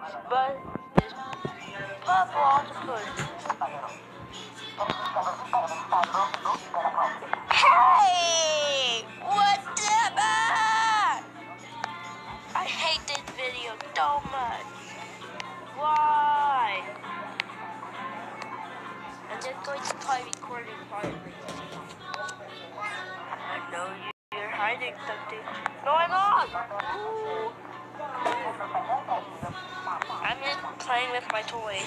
octopus, but this purple octopus. Hey! What the? I hate this video so much. Why? I'm just going to try recording quietly. I know you're hiding something. Playing with my toys.